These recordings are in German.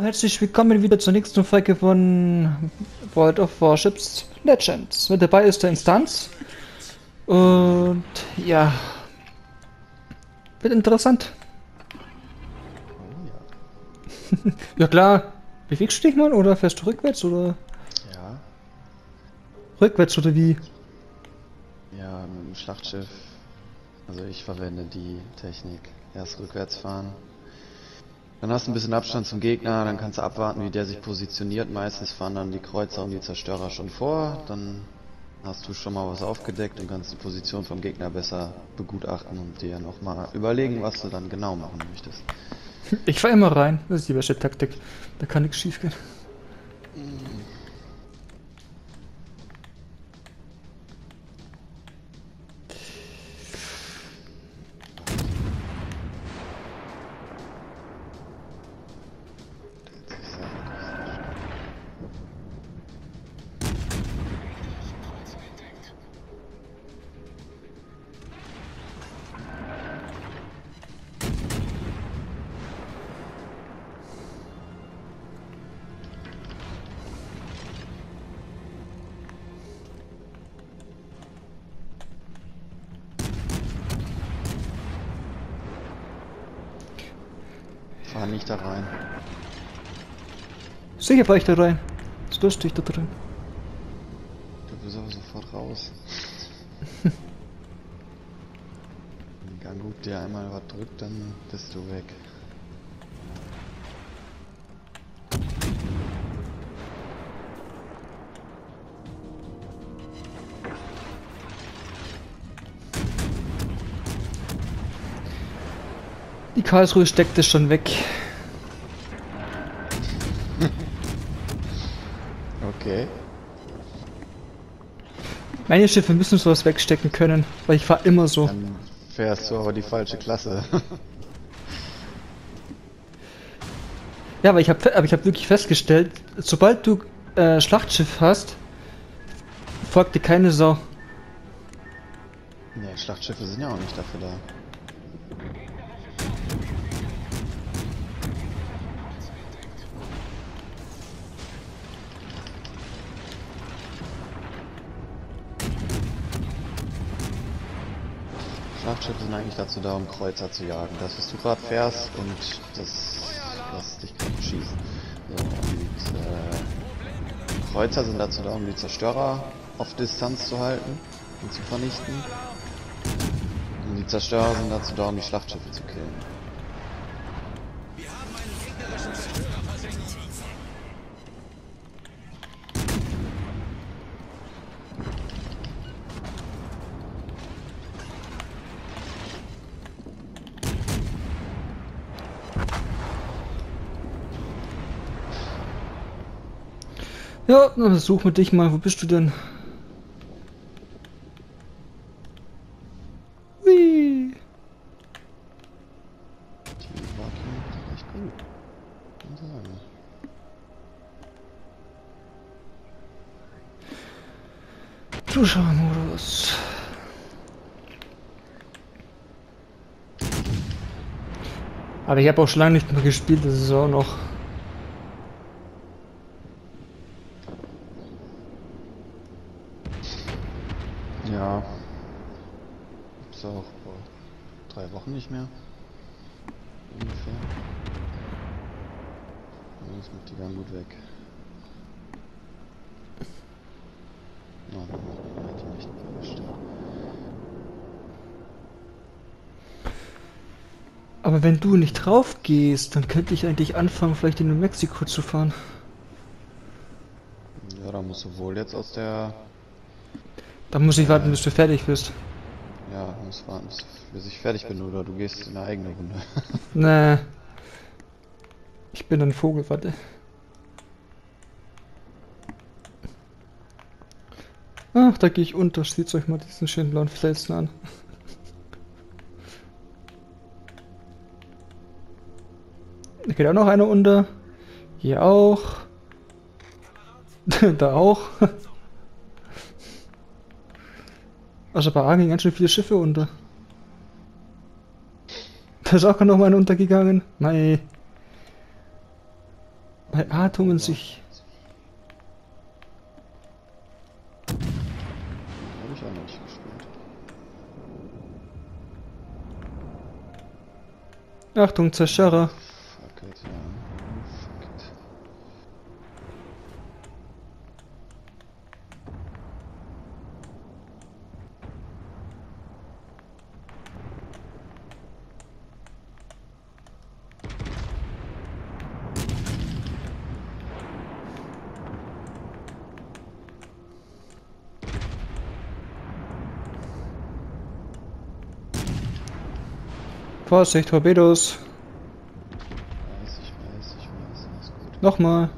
und herzlich willkommen wieder zur nächsten Folge von World of Warships Legends. Mit dabei ist der Instanz. Und ja. Wird interessant. ja klar. Bewegst du dich mal oder fährst du rückwärts oder? Ja. Rückwärts oder wie? Ja, mit dem Schlachtschiff. Also ich verwende die Technik. Erst rückwärts fahren. Dann hast du ein bisschen Abstand zum Gegner, dann kannst du abwarten, wie der sich positioniert. Meistens fahren dann die Kreuzer und die Zerstörer schon vor. Dann hast du schon mal was aufgedeckt und kannst die Position vom Gegner besser begutachten und dir nochmal überlegen, was du dann genau machen möchtest. Ich fahr immer rein. Das ist die beste Taktik. Da kann nichts schief gehen. Fahr nicht da rein. Sicher fahr ich da rein. Ist lustig da drin. Du bist aber sofort raus. Wenn Gangut dir einmal was drückt, dann bist du weg. Karlsruhe steckt es schon weg. Okay. Meine Schiffe müssen sowas wegstecken können, weil ich fahr immer so. Dann fährst du aber die falsche Klasse. Ja, aber ich habe aber ich habe wirklich festgestellt, sobald du äh, Schlachtschiff hast, folgt dir keine Sau. ja, Schlachtschiffe sind ja auch nicht dafür da. Schlachtschiffe sind eigentlich dazu da, um Kreuzer zu jagen. Das, was du gerade fährst und das, was dich gerade schießt. So, und äh, Kreuzer sind dazu da, um die Zerstörer auf Distanz zu halten und zu vernichten. Und die Zerstörer sind dazu da, um die Schlachtschiffe zu killen. Ja, dann suchen wir dich mal. Wo bist du denn? Hui. Die macht echt gut. Kann sagen. Zuschauermodus. Aber ich habe auch schon lange nicht mehr gespielt, das ist auch noch. Ja. Ist auch boah, Wochen nicht mehr. Ungefähr. Und ist mit die gut weg. Ja, dann hat die mich nicht erwischt. Aber wenn du nicht drauf gehst, dann könnte ich eigentlich anfangen, vielleicht in New Mexico zu fahren. Ja, da musst du wohl jetzt aus der. Da muss ich warten, bis du fertig bist. Muss warten, bis, bis ich fertig bin oder du gehst in eine eigene Runde. Nee. Ich bin ein Vogel, warte. Ach, da gehe ich unter. Seht euch mal diesen schönen blauen Felsen an. Da geht auch noch einer unter. Hier auch. da auch. Also bei A gingen ganz schön viele Schiffe unter. Da ist auch noch mal untergegangen. Nein. Bei A tummeln sich. Habe ich auch noch nicht gespielt. Achtung, Zerstörer. Vorsicht, Torpedos. Weiß, ich weiß, ich weiß. Alles gut. Nochmal.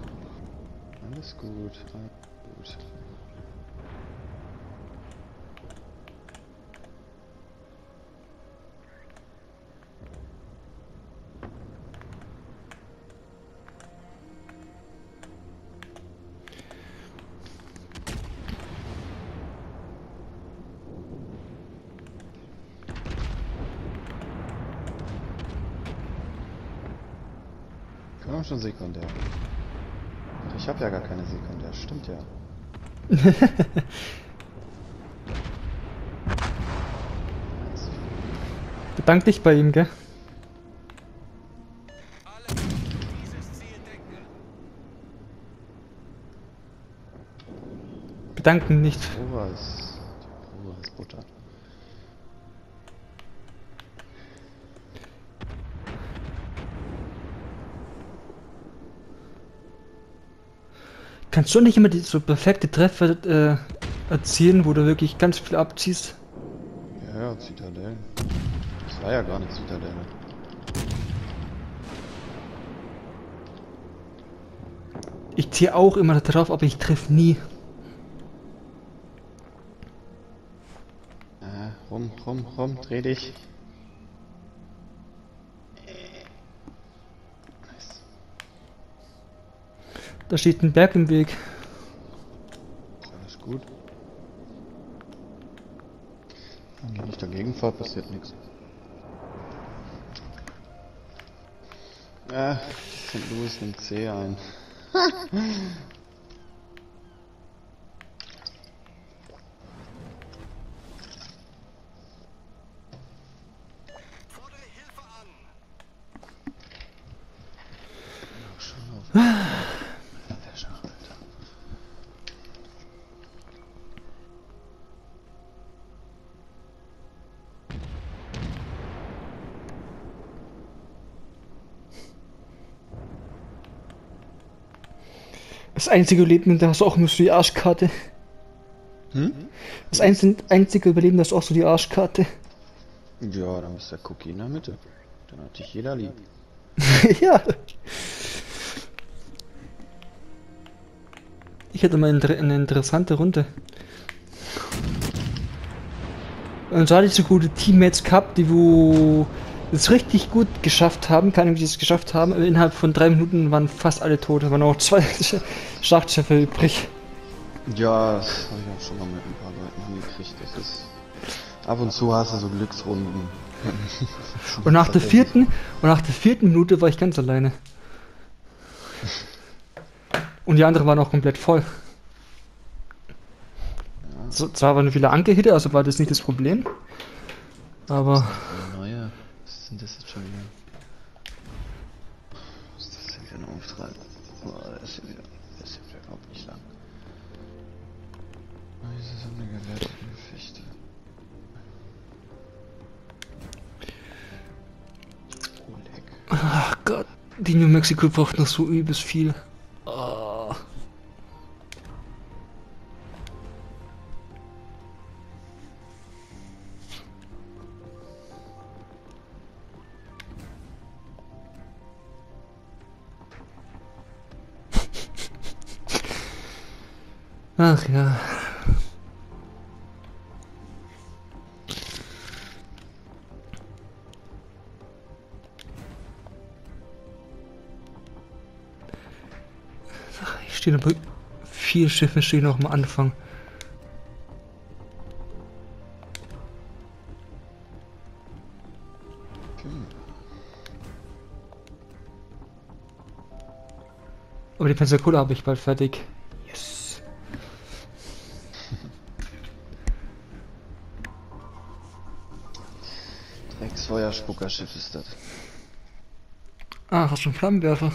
Schon Sekundär. Ich habe ja gar keine Sekundär, stimmt ja. Bedank dich bei ihm, gell? Bedanken nicht. Pulver ist. Kannst du nicht immer die so perfekte Treffer äh, erzielen, wo du wirklich ganz viel abziehst? Ja, ja, Zitadelle. Das war ja gar nicht Zitadelle. Ich ziehe auch immer drauf, aber ich treffe nie. Äh, rum, rum, rum, dreh dich. Da steht ein Berg im Weg. Alles gut. Wenn ich dagegen fahre, passiert nichts. Äh, St. Louis nimmt C ein. Fordere Hilfe an. Schon auf. Wäsche, Alter. Das einzige Überleben, da hast du auch nur so die Arschkarte. Hm? Das einzige, einzige Überleben, das ist auch so die Arschkarte. Ja, dann ist der Cookie in der Mitte. Dann hat dich jeder lieb. ja. Ich hatte mal eine, inter- eine interessante Runde. Und so hatte ich so gute Teammates gehabt, die wo es richtig gut geschafft haben, keine die es geschafft haben. aber Innerhalb von drei Minuten waren fast alle tot. Es waren noch zwei Schlachtschiffe übrig. Ja, das habe ich auch schon mal mit ein paar Leuten hingekriegt. Das ist. Ab und zu hast du so Glücksrunden. Und nach der vierten, und nach der vierten Minute war ich ganz alleine. Und die anderen waren auch komplett voll. So, zwar waren viele Ankerhitte, also war das nicht das Problem. Aber neue. Was sind das jetzt schon wieder? Was ist das denn für ein Auftrag? Boah, der ist ja wieder. Die New Mexico braucht noch so übelst viel. Aber vier Schiffe stehen noch am Anfang. Aber die Pensacola habe ich bald fertig. Yes. Drecksfeuerspuckerschiff ist das. Ah, hast du einen Flammenwerfer?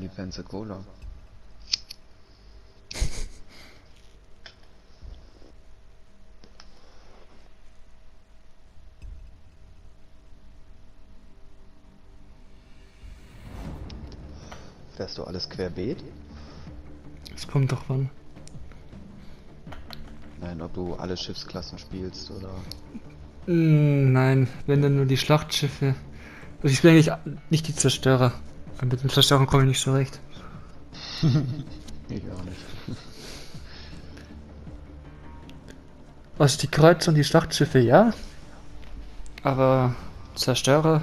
Hm, die Pensacola. Fährst du alles querbeet? Es kommt doch wann. Nein, ob du alle Schiffsklassen spielst oder. Mm, nein, wenn dann nur die Schlachtschiffe. Also ich spiele eigentlich nicht die Zerstörer. Mit den Zerstörern komme ich nicht so recht. Ich auch nicht. Also die Kreuzer und die Schlachtschiffe, ja. Aber Zerstörer.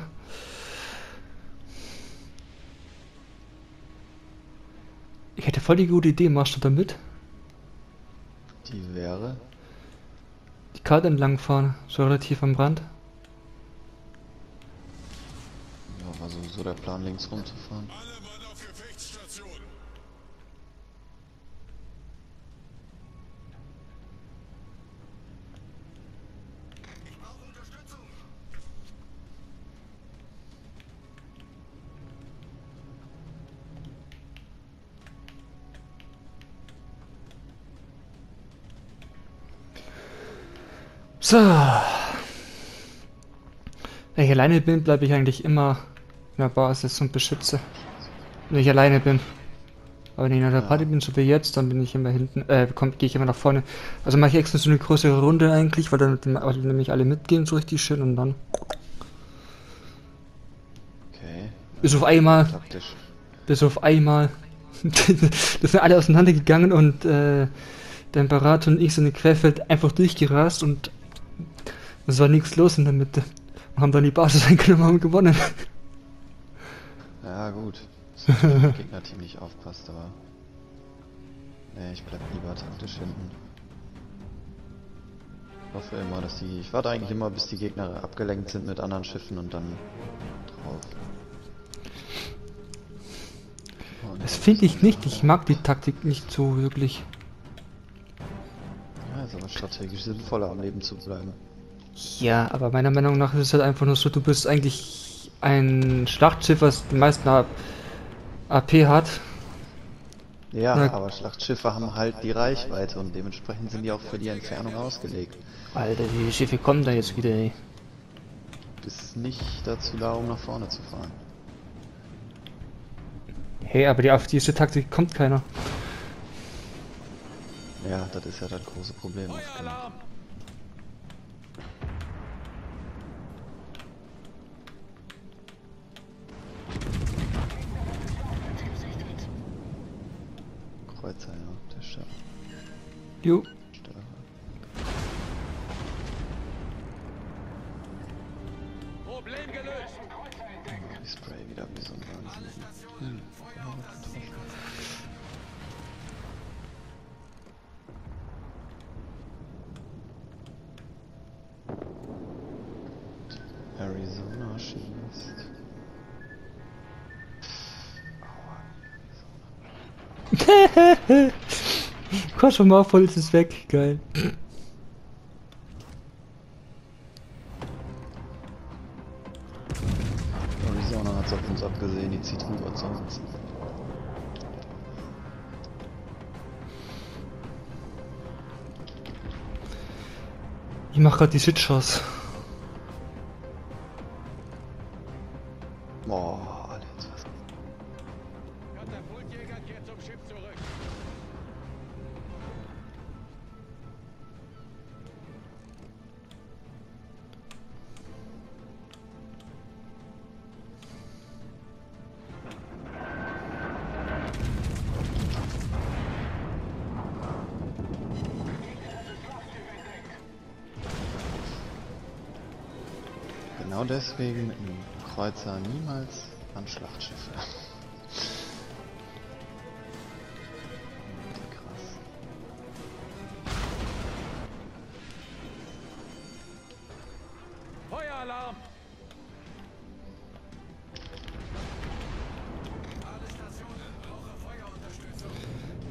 Ich hätte voll die gute Idee, machst du damit? Die wäre. Die Karte entlang fahren, so relativ am Rand. Der Plan, links rumzufahren. Alle Mann. So. Wenn ich alleine bin, bleibe ich eigentlich immer in der Basis und beschütze. Wenn ich alleine bin. Aber wenn ich in der Party bin, so wie jetzt, dann bin ich immer hinten, äh, gehe ich immer nach vorne. Also mache ich extra so eine größere Runde eigentlich, weil dann weil nämlich alle mitgehen, so richtig schön und dann. Okay. Bis auf einmal, bis auf einmal. das sind alle auseinandergegangen und äh, der Imperator und ich sind in Querfeld einfach durchgerast und es war nichts los in der Mitte. Und haben dann die Basis eingenommen und haben gewonnen. Ja, gut. Das Gegnerteam nicht aufpasst, aber. Nee, ich bleib lieber taktisch hinten. Ich hoffe immer, dass die. Ich warte eigentlich immer, bis die Gegner abgelenkt sind mit anderen Schiffen und dann drauf. Und Das finde ich nicht. Ich mag die Taktik nicht so wirklich. Ja, ist aber strategisch sinnvoller, am Leben zu bleiben. Ja, aber meiner Meinung nach ist es halt einfach nur so, du bist eigentlich ein Schlachtschiff, was die meisten AP hat. Ja, Na- aber Schlachtschiffe haben halt die Reichweite und dementsprechend sind die auch für die Entfernung ausgelegt. Alter, die Schiffe kommen da jetzt wieder, ey. Bist nicht dazu da, um nach vorne zu fahren. Hey, aber die, auf diese Taktik kommt keiner. Ja, das ist ja das große Problem. Jo. Problem gelöst. Ich spray wieder wie so ein Wahnsinn. Hm. Arizona schießt. Quatsch schon mal voll ist es weg. Geil. Arizona hat's auf uns abgesehen, die zieht rüber zu uns. Ich mach grad die Shitshows. Boah, Genau deswegen mit einem Kreuzer niemals an Schlachtschiffe.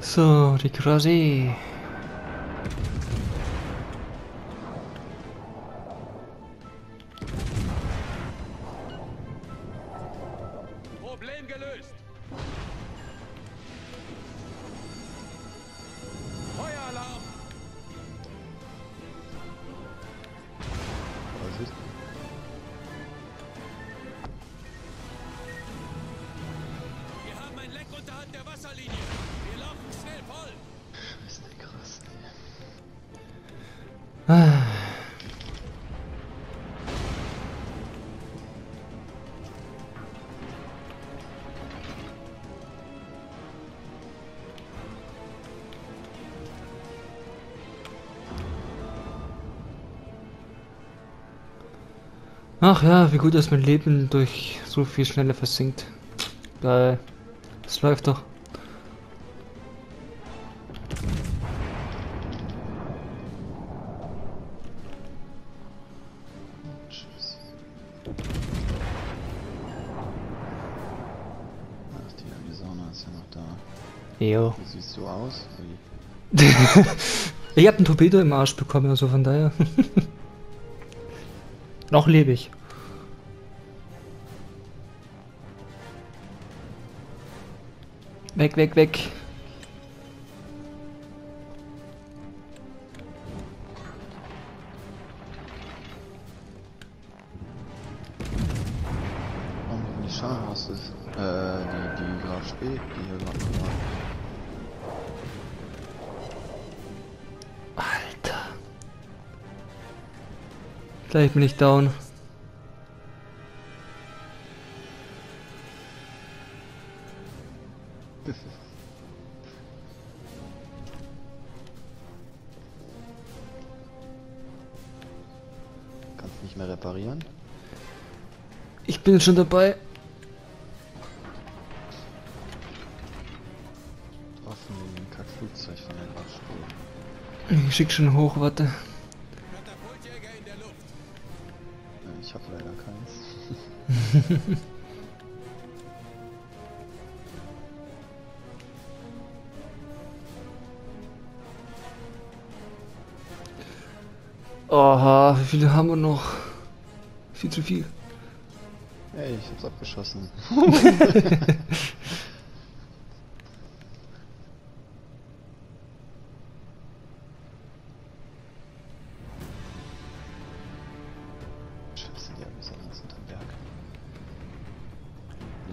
So, die Krasi. Ach ja, wie gut, dass mein Leben durch so viel schneller versinkt. Geil. Das läuft doch. Tschüss. Ach, die Arizona ist ja noch da. Jo. Wie siehst du aus? Ich hab einen Torpedo im Arsch bekommen, also von daher. Noch lebe ich. Gerade noch waren. Alter. Gleich bin ich down. Bin schon dabei. Ein Kackflugzeug von. Ich schick schon hoch, warte. Ich habe leider keins. Oha, wie viele haben wir noch? Viel zu viel. Ey, ich hab's abgeschossen.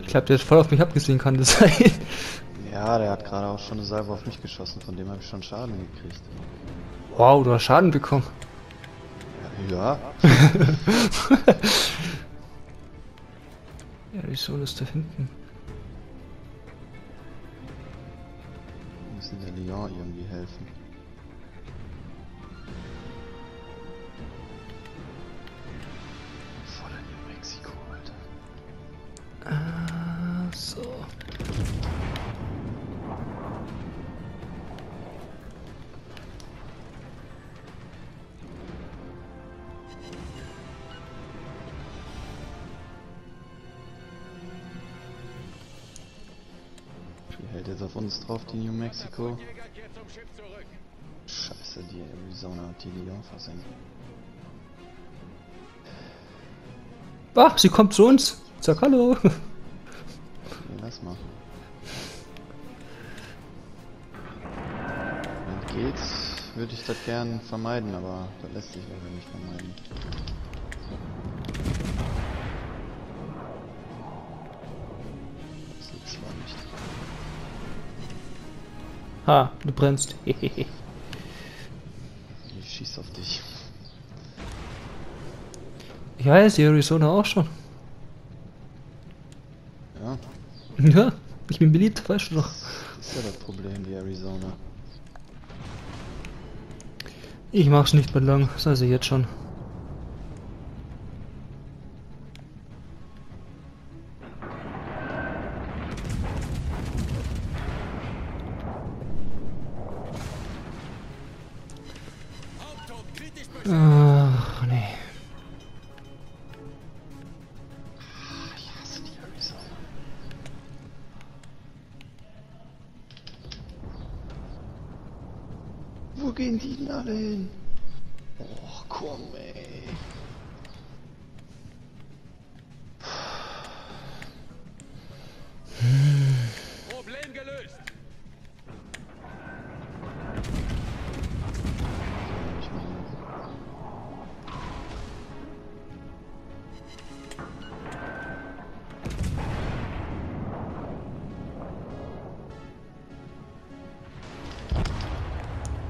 Ich glaube, der ist voll auf mich abgesehen, kann das sein. Ja, der hat gerade auch schon eine Salve auf mich geschossen, von dem habe ich schon Schaden gekriegt. Wow, du hast Schaden bekommen. Ja, Ja, wieso ist da hinten? wir müssen der Lyon irgendwie helfen. Drauf, die New Mexico. Jäger kehrt zum Schiff zurück. Scheiße, die Arizona hat die Lyon versenkt. Ah, sie kommt zu uns. Sag hallo. Nee, lass mal. Wenn geht, würde ich das gern vermeiden, aber das lässt sich leider nicht vermeiden. Ha, du brennst. Die schießt auf dich. ich weiß, die Arizona auch schon. Ja, Ja, ich bin beliebt, weißt du doch. das ist ja das Problem, die Arizona. Ich mach's nicht mehr lang, das also jetzt schon.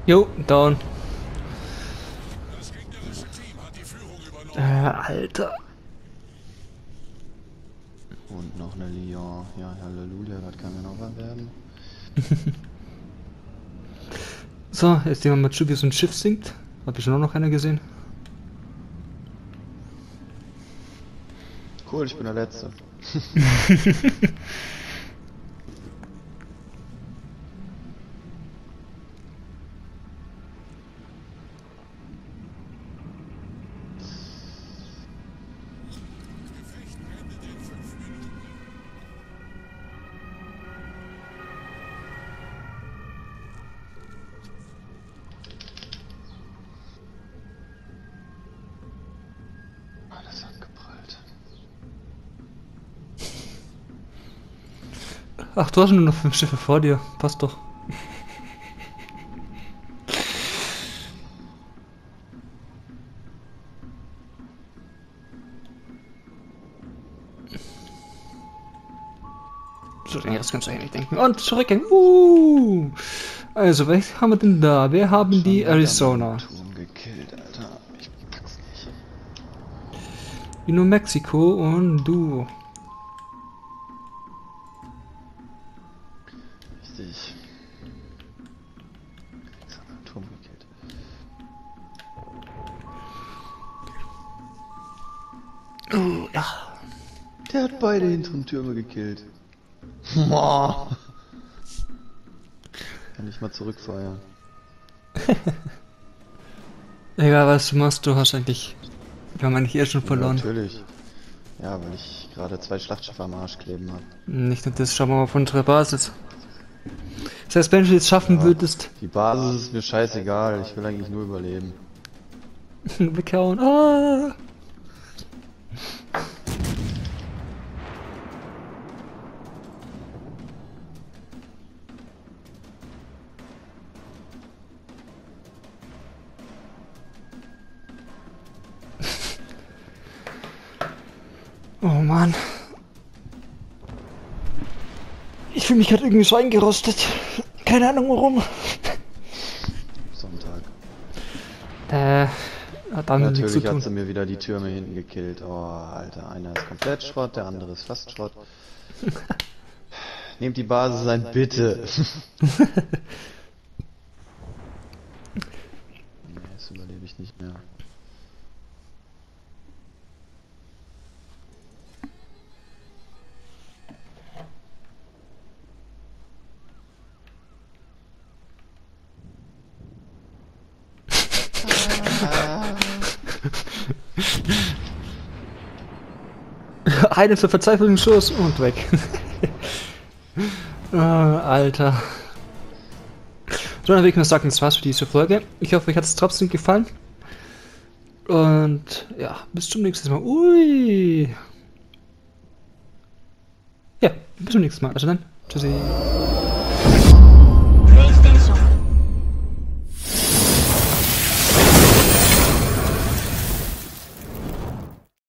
Jo, down. Das gegnerische Team hat die Führung übernommen. Äh, Alter. Und noch eine Lyon. Ja, Halleluja, das kann ja noch was werden. So, jetzt jemand mal wie so ein Schiff sinkt. Hab ich schon auch noch einer gesehen. Cool, ich bin der Letzte. Ach, du hast nur noch fünf Schiffe vor dir. Passt doch. So, den Rest kannst du eigentlich denken. Und zurückgehen. Uh. Also, was haben wir denn da? Wir haben die Schon wieder Arizona. gekillt. Die New Mexico und du. Beide hinteren Türme gekillt. Kann ich mal zurückfeuern. Egal, was du machst, du hast eigentlich. Wir haben eigentlich eh schon Ja, verloren. natürlich. Ja, weil ich gerade zwei Schlachtschiffe am Arsch kleben habe. Nicht nur das, schauen wir mal auf unsere Basis. Das heißt, wenn du es schaffen würdest, Die Basis ist mir scheißegal. Ich will eigentlich nur überleben. weghauen. Ah! Mann. Ich fühle mich gerade irgendwie so eingerostet. Keine Ahnung warum. Sonntag. Äh, hat damit nichts zu Natürlich hat sie tun. mir wieder die Türme hinten gekillt. Oh, Alter. Einer ist komplett Schrott, der andere ist fast Schrott. Nehmt die Basis ein, bitte. nee, das überlebe ich nicht mehr. Einen für verzweifelten Schuss und weg. ah, Alter. So, dann will ich nur sagen, das war's für diese Folge. Ich hoffe, euch hat es trotzdem gefallen. Und ja, bis zum nächsten Mal. Ui. Ja, bis zum nächsten Mal. Also dann, tschüssi.